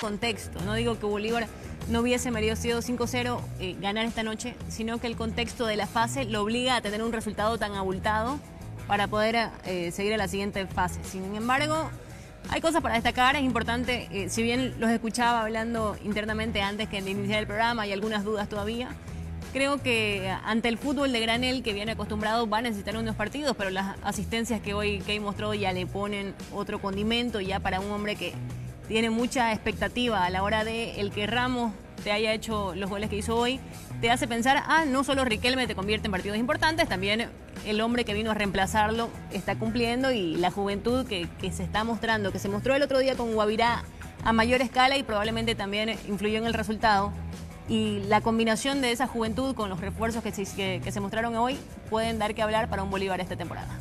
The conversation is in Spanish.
contexto. No digo que Bolívar no hubiese merecido 5-0 eh, ganar esta noche, sino que el contexto de la fase lo obliga a tener un resultado tan abultado para poder eh, seguir a la siguiente fase. Sin embargo, hay cosas para destacar, es importante, eh, si bien los escuchaba hablando internamente antes que de iniciar el programa, hay algunas dudas todavía. Creo que ante el fútbol de granel que viene acostumbrado va a necesitar unos partidos, pero las asistencias que hoy Key mostró ya le ponen otro condimento ya para un hombre que tiene mucha expectativa a la hora de el que Ramos te haya hecho los goles que hizo hoy, te hace pensar, ah, no solo Riquelme te convierte en partidos importantes, también el hombre que vino a reemplazarlo está cumpliendo y la juventud que, se está mostrando, que se mostró el otro día con Guavirá a mayor escala y probablemente también influyó en el resultado. Y la combinación de esa juventud con los refuerzos que se mostraron hoy pueden dar que hablar para un Bolívar esta temporada.